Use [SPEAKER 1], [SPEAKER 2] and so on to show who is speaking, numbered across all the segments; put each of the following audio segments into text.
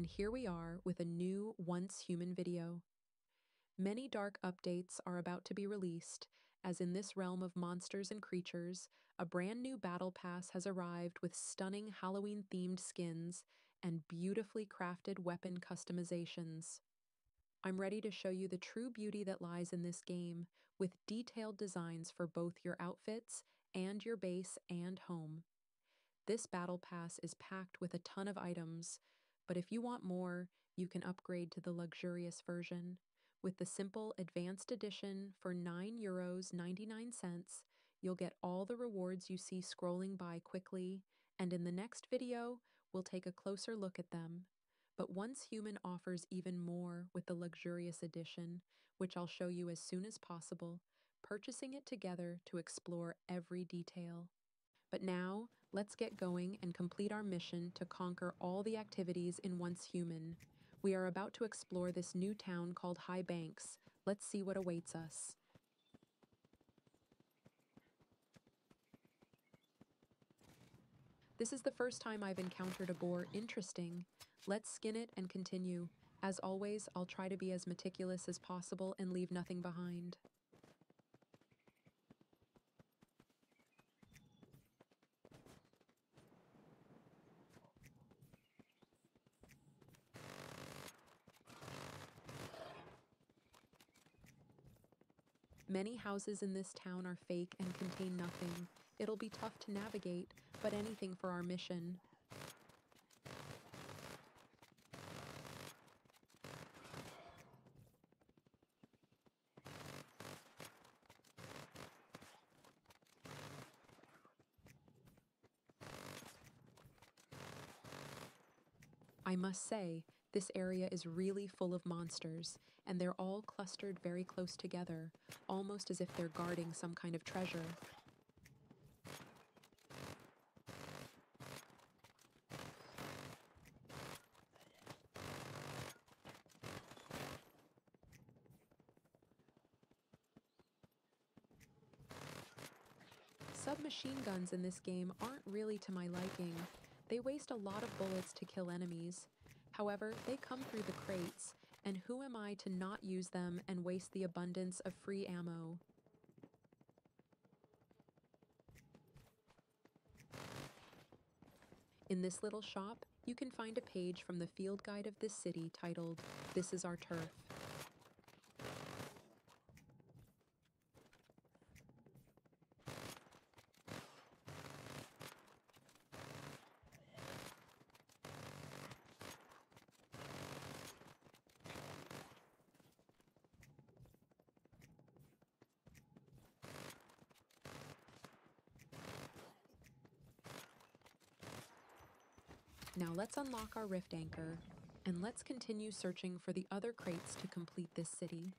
[SPEAKER 1] and here we are with a new Once Human video. Many dark updates are about to be released, as in this realm of monsters and creatures, a brand new battle pass has arrived with stunning Halloween themed skins and beautifully crafted weapon customizations. I'm ready to show you the true beauty that lies in this game, with detailed designs for both your outfits and your base and home. This battle pass is packed with a ton of items, but if you want more, you can upgrade to the luxurious version. With the simple advanced edition for 9 euros 99 cents, you'll get all the rewards you see scrolling by quickly, and in the next video, we'll take a closer look at them. But Once Human offers even more with the luxurious edition, which I'll show you as soon as possible, purchasing it together to explore every detail. But now, let's get going and complete our mission to conquer all the activities in Once Human. We are about to explore this new town called High Banks. Let's see what awaits us. This is the first time I've encountered a boar. Interesting. Let's skin it and continue. As always, I'll try to be as meticulous as possible and leave nothing behind. Many houses in this town are fake and contain nothing. It'll be tough to navigate, but anything for our mission. I must say, this area is really full of monsters, and they're all clustered very close together, almost as if they're guarding some kind of treasure. Submachine guns in this game aren't really to my liking. They waste a lot of bullets to kill enemies, However, they come through the crates, and who am I to not use them and waste the abundance of free ammo? In this little shop, you can find a page from the field guide of this city titled, This is Our Turf. Now let's unlock our rift anchor, and let's continue searching for the other crates to complete this city.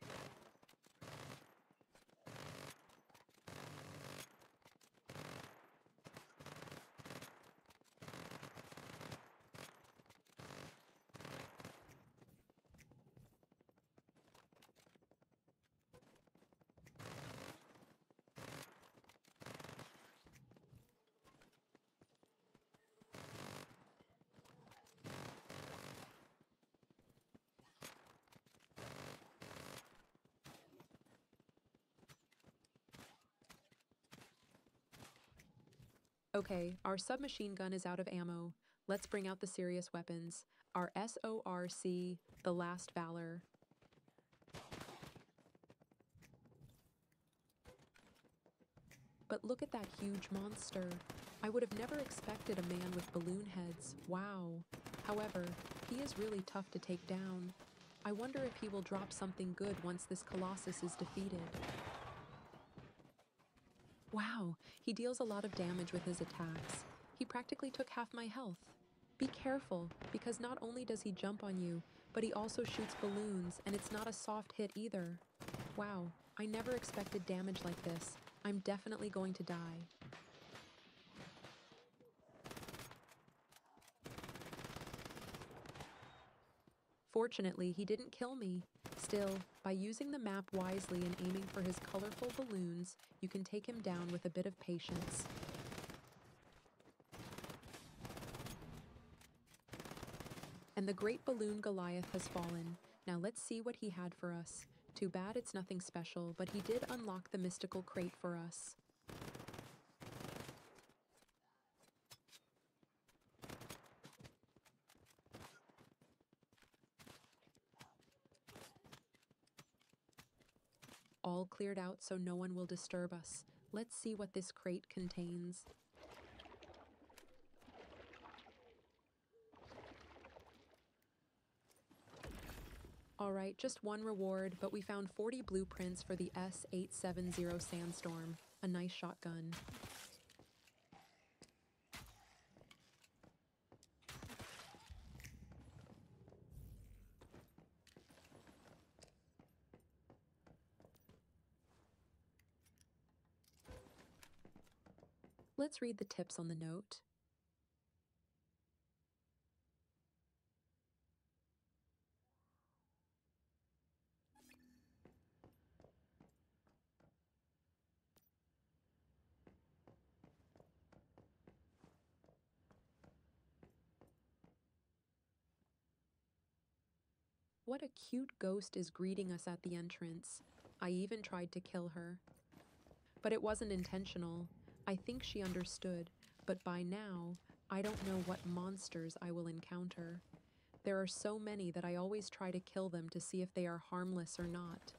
[SPEAKER 1] Okay, our submachine gun is out of ammo. Let's bring out the serious weapons. Our SOCR, the Last Valor. But look at that huge monster. I would have never expected a man with balloon heads. Wow. However, he is really tough to take down. I wonder if he will drop something good once this Colossus is defeated. Wow, he deals a lot of damage with his attacks. He practically took half my health. Be careful, because not only does he jump on you, but he also shoots balloons, and it's not a soft hit either. Wow, I never expected damage like this. I'm definitely going to die. Fortunately, he didn't kill me. Still, by using the map wisely and aiming for his colorful balloons, you can take him down with a bit of patience. And the great balloon Goliath has fallen. Now let's see what he had for us. Too bad it's nothing special, but he did unlock the mystical crate for us. All cleared out so no one will disturb us. Let's see what this crate contains. Alright, just one reward, but we found 40 blueprints for the S870 Sandstorm. A nice shotgun. Let's read the tips on the note. What a cute ghost is greeting us at the entrance. I even tried to kill her. But it wasn't intentional. I think she understood, but by now, I don't know what monsters I will encounter. There are so many that I always try to kill them to see if they are harmless or not.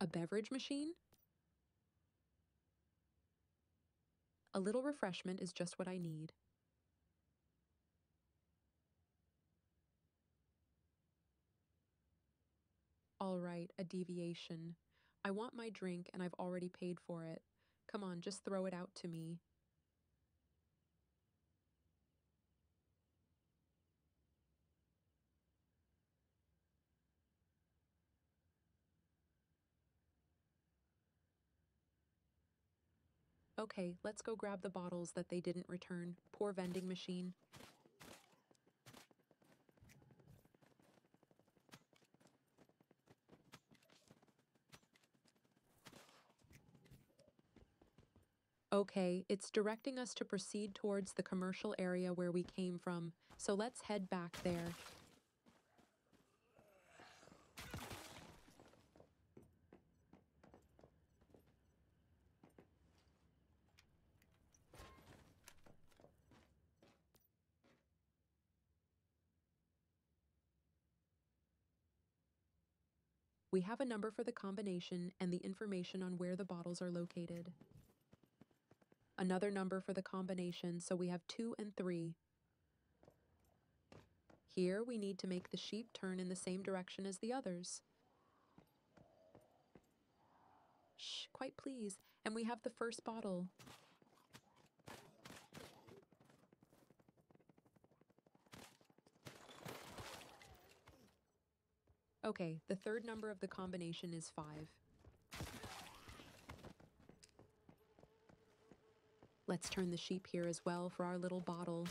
[SPEAKER 1] A beverage machine? A little refreshment is just what I need. All right, a deviation. I want my drink and I've already paid for it. Come on, just throw it out to me. Okay, let's go grab the bottles that they didn't return. Poor vending machine. Okay, it's directing us to proceed towards the commercial area where we came from, so let's head back there. We have a number for the combination and the information on where the bottles are located another number for the combination, so we have 2 and 3. Here we need to make the sheep turn in the same direction as the others. Shh, quite please. And we have the first bottle. Okay, the third number of the combination is 5. Let's turn the sheep here as well for our little bottle.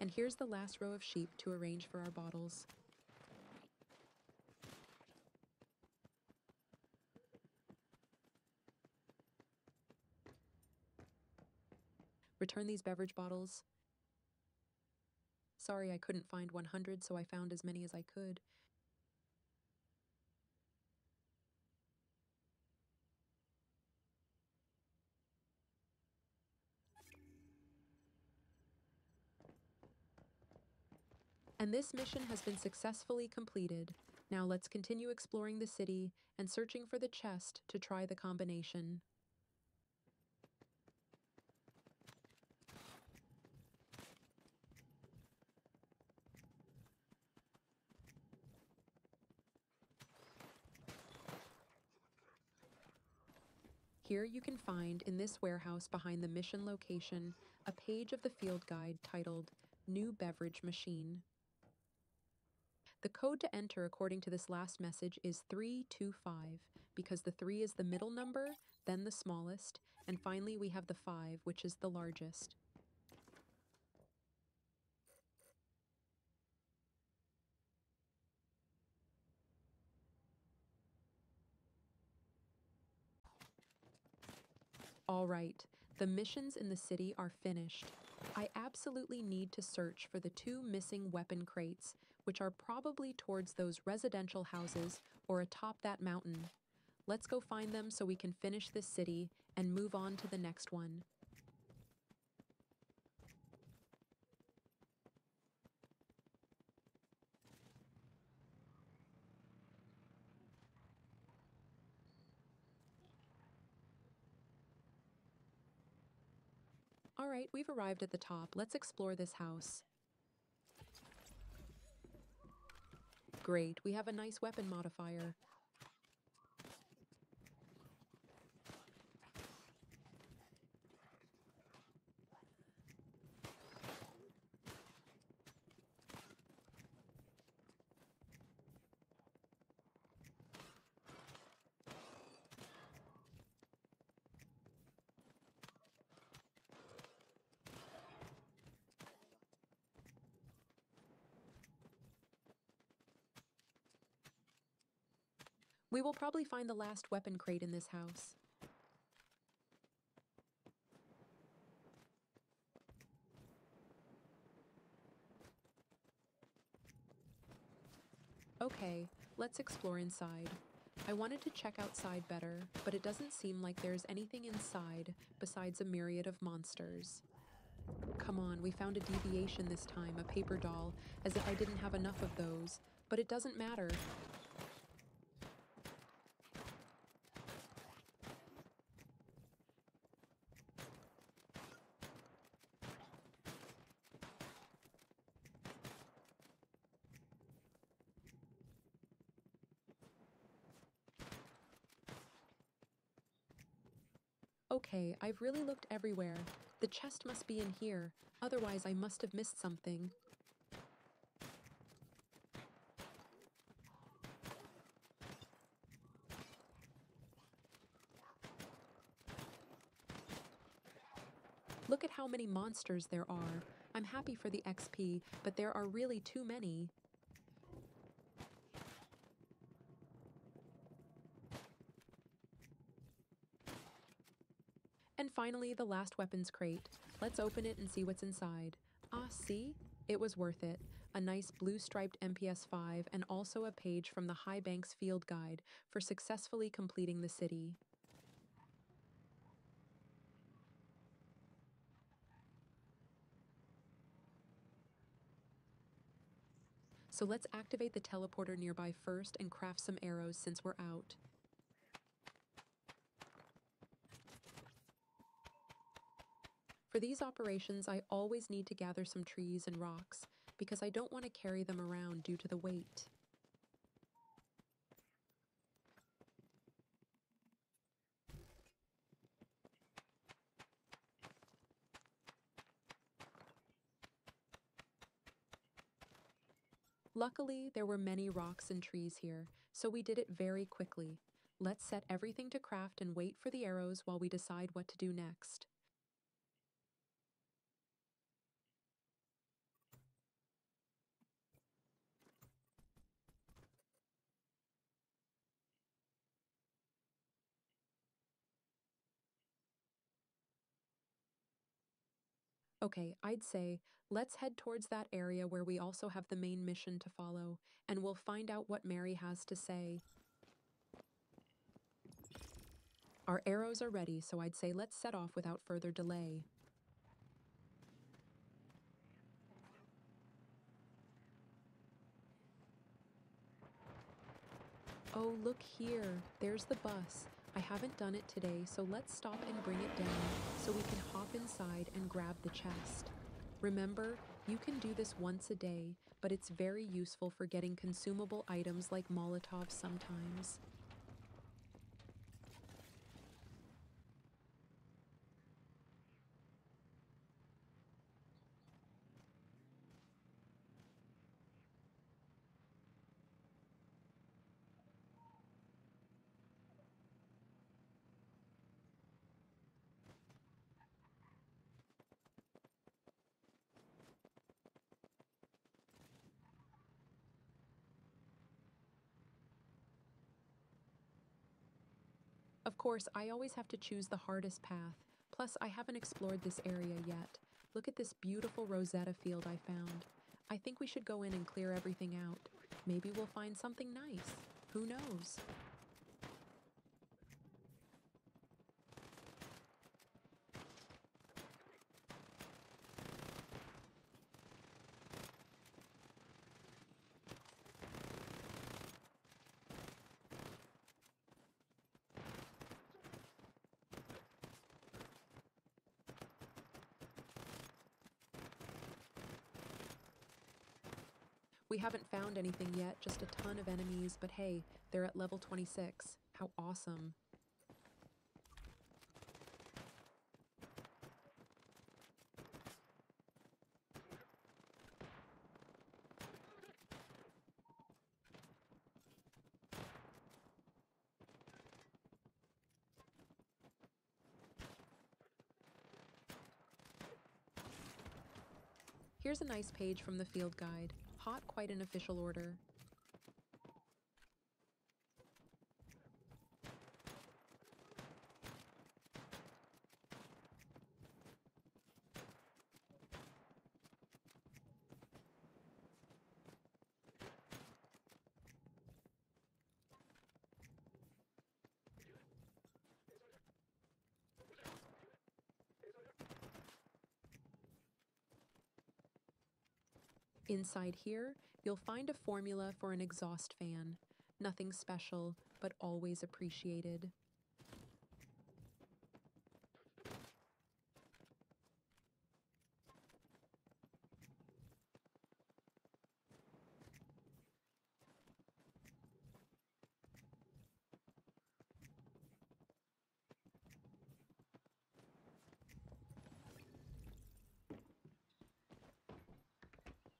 [SPEAKER 1] And here's the last row of sheep to arrange for our bottles. Return these beverage bottles. Sorry I couldn't find 100, so I found as many as I could. And this mission has been successfully completed. Now let's continue exploring the city and searching for the chest to try the combination. Here you can find in this warehouse behind the mission location a page of the field guide titled New Beverage Machine. The code to enter according to this last message is 325 because the 3 is the middle number, then the smallest, and finally we have the 5, which is the largest. All right, the missions in the city are finished. I absolutely need to search for the two missing weapon crates, which are probably towards those residential houses or atop that mountain. Let's go find them so we can finish this city and move on to the next one. All right, we've arrived at the top. Let's explore this house. Great, we have a nice weapon modifier. We will probably find the last weapon crate in this house. Okay, let's explore inside. I wanted to check outside better, but it doesn't seem like there's anything inside besides a myriad of monsters. Come on, we found a deviation this time, a paper doll, as if I didn't have enough of those. But it doesn't matter. Okay, I've really looked everywhere. The chest must be in here, otherwise I must have missed something. Look at how many monsters there are. I'm happy for the XP, but there are really too many. And finally, the last weapons crate. Let's open it and see what's inside. Ah, see? It was worth it. A nice blue striped MPS 5 and also a page from the High Banks Field Guide for successfully completing the city. So let's activate the teleporter nearby first and craft some arrows since we're out. For these operations, I always need to gather some trees and rocks because I don't want to carry them around due to the weight. Luckily, there were many rocks and trees here, so we did it very quickly. Let's set everything to craft and wait for the arrows while we decide what to do next. Okay, I'd say let's head towards that area where we also have the main mission to follow, and we'll find out what Mary has to say. Our arrows are ready, so I'd say let's set off without further delay. Oh, look here. There's the bus. I haven't done it today, so let's stop and bring it down so we can hop inside and grab the chest. Remember, you can do this once a day, but it's very useful for getting consumable items like Molotovs sometimes. Of course, I always have to choose the hardest path. Plus, I haven't explored this area yet. Look at this beautiful Rosetta field I found. I think we should go in and clear everything out. Maybe we'll find something nice. Who knows? We haven't found anything yet, just a ton of enemies, but hey, they're at level 26. How awesome. Here's a nice page from the field guide. Hot quite an official order. Inside here, you'll find a formula for an exhaust fan. Nothing special, but always appreciated.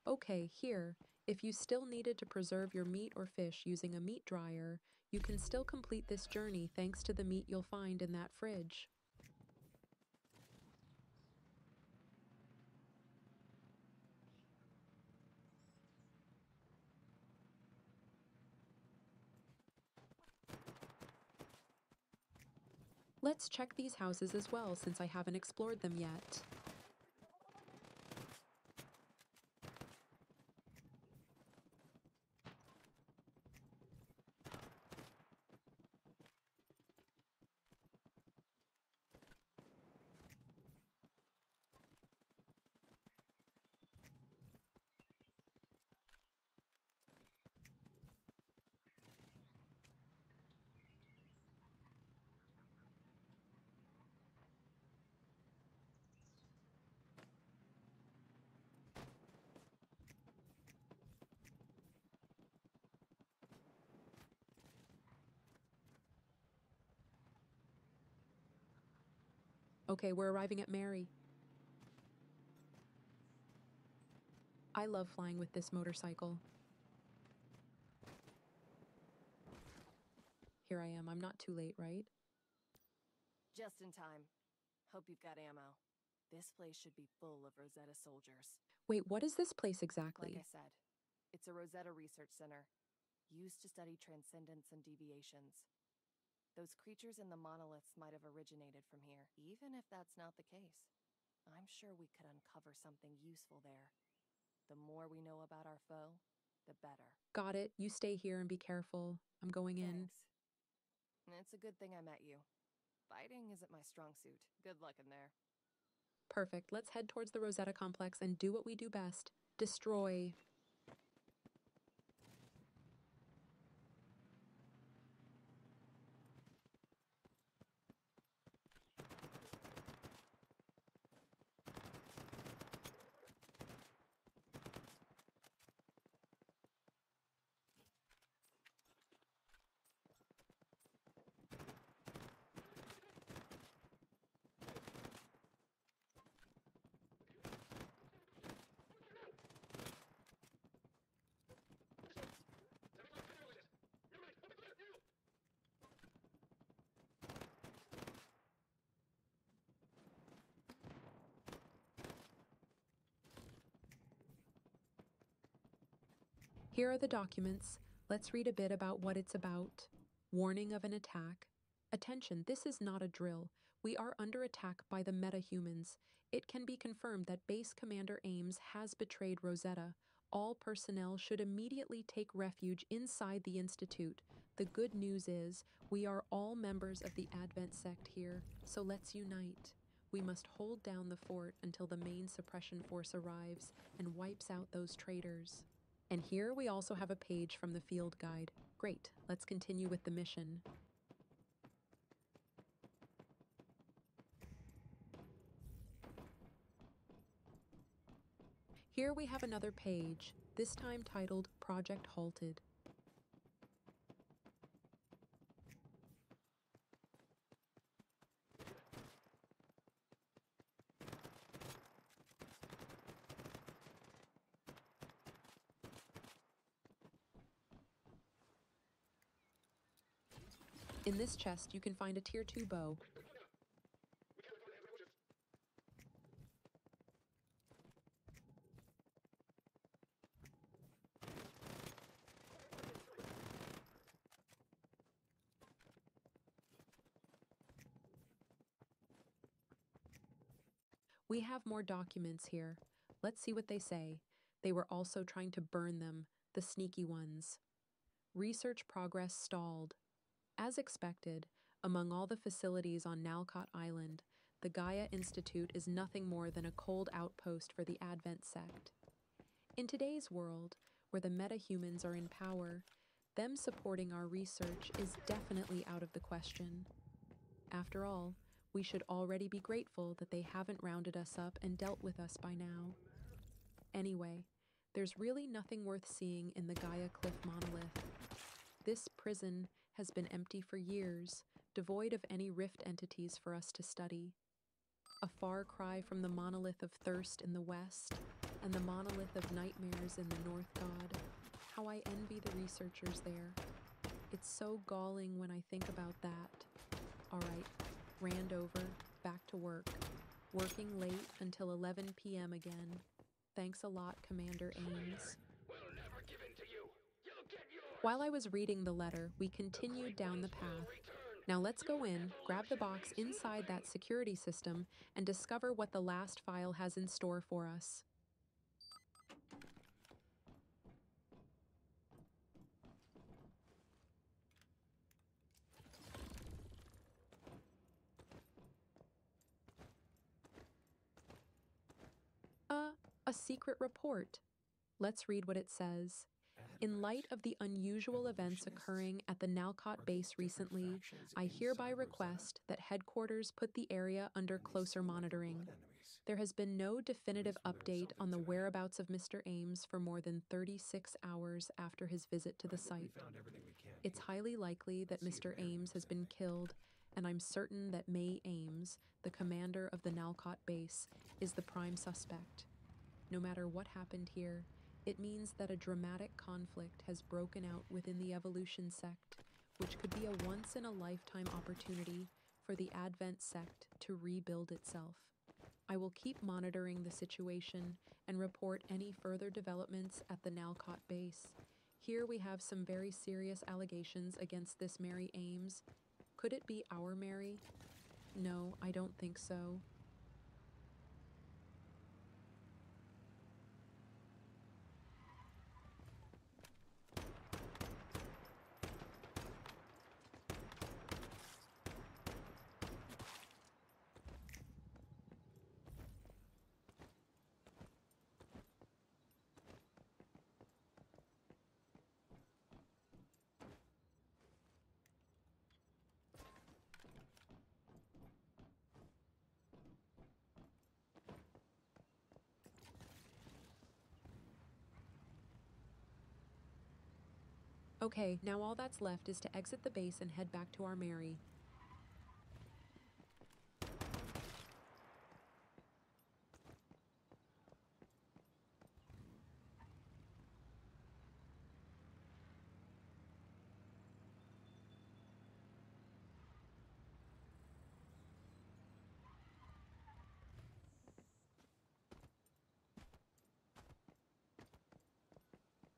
[SPEAKER 1] Okay, here, if you still needed to preserve your meat or fish using a meat dryer, you can still complete this journey thanks to the meat you'll find in that fridge. Let's check these houses as well since I haven't explored them yet. Okay, we're arriving at Mary. I love flying with this motorcycle. Here I am. I'm not too late, right?
[SPEAKER 2] Just in time. Hope you've got ammo. This place should be full of Rosetta soldiers.
[SPEAKER 1] Wait, what is this place exactly?
[SPEAKER 2] Like I said, it's a Rosetta Research Center, used to study transcendence and deviations. Those creatures in the monoliths might have originated from here, even if that's not the case. I'm sure we could uncover something useful there. The more we know about our foe, the better.
[SPEAKER 1] Got it. You stay here and be careful. I'm going in.
[SPEAKER 2] It's a good thing I met you. Fighting isn't my strong suit. Good luck in there.
[SPEAKER 1] Perfect. Let's head towards the Rosetta Complex and do what we do best destroy. Here are the documents. Let's read a bit about what it's about. Warning of an attack. Attention, this is not a drill. We are under attack by the metahumans. It can be confirmed that Base Commander Ames has betrayed Rosetta. All personnel should immediately take refuge inside the Institute. The good news is, we are all members of the Advent sect here, so let's unite. We must hold down the fort until the main suppression force arrives and wipes out those traitors. And here we also have a page from the field guide. Great, let's continue with the mission. Here we have another page, this time titled Project Halted. In this chest, you can find a tier 2 bow. We have more documents here. Let's see what they say. They were also trying to burn them, the sneaky ones. Research progress stalled. As expected, among all the facilities on Nalcott Island, the Gaia Institute is nothing more than a cold outpost for the Advent sect. In today's world, where the metahumans are in power, them supporting our research is definitely out of the question. After all, we should already be grateful that they haven't rounded us up and dealt with us by now. Anyway, there's really nothing worth seeing in the Gaia Cliff monolith. This prison has been empty for years, devoid of any rift entities for us to study. A far cry from the monolith of thirst in the west and the monolith of nightmares in the north god. How I envy the researchers there. It's so galling when I think about that. All right, Randover, back to work. Working late until 11 p.m. again. Thanks a lot, Commander Ames. While I was reading the letter, we continued down the path. Now let's go in, grab the box inside that security system, and discover what the last file has in store for us. Uh, a secret report. Let's read what it says. In light of the unusual events occurring at the Nalcott base recently, I hereby request that headquarters put the area under closer monitoring. There has been no definitive update on the whereabouts of Mr. Ames for more than 36 hours after his visit to the site. It's highly likely that Mr. Ames has been killed, and I'm certain that May Ames, the commander of the Nalcott base, is the prime suspect. No matter what happened here, it means that a dramatic conflict has broken out within the evolution sect, which could be a once in a lifetime opportunity for the Advent sect to rebuild itself. I will keep monitoring the situation and report any further developments at the Nalcott base. Here we have some very serious allegations against this Mary Ames. Could it be our Mary? No, I don't think so. Okay, now all that's left is to exit the base and head back to our Mary.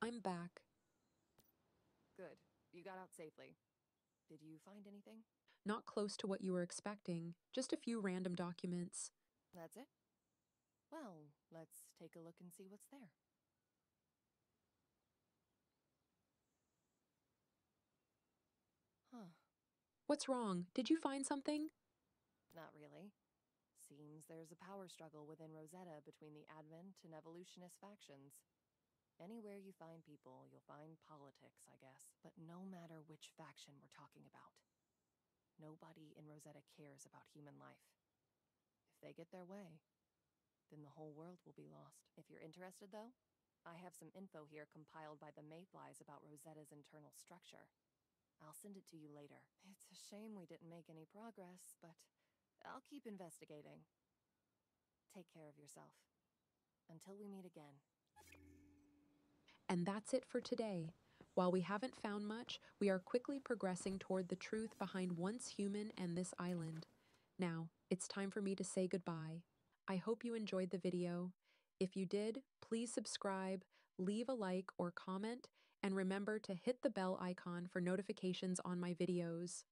[SPEAKER 1] I'm back.
[SPEAKER 2] Good. You got out safely. Did you find anything?
[SPEAKER 1] not close to what you were expecting, just a few random documents.
[SPEAKER 2] That's it? Well, let's take a look and see what's there. Huh,
[SPEAKER 1] What's wrong? Did you find something?
[SPEAKER 2] not really. Seems there's a power struggle within Rosetta between the Advent and Evolutionist factions. Anywhere you find people, you'll find politics, I guess. But no matter which faction we're talking about, nobody in Rosetta cares about human life. If they get their way, then the whole world will be lost. If you're interested, though, I have some info here compiled by the Mayflies about Rosetta's internal structure. I'll send it to you later. It's a shame we didn't make any progress, but I'll keep investigating. Take care of yourself. Until we meet again.
[SPEAKER 1] And that's it for today. While we haven't found much, we are quickly progressing toward the truth behind Once Human and this island. Now, it's time for me to say goodbye. I hope you enjoyed the video. If you did, please subscribe, leave a like or comment, and remember to hit the bell icon for notifications on my videos.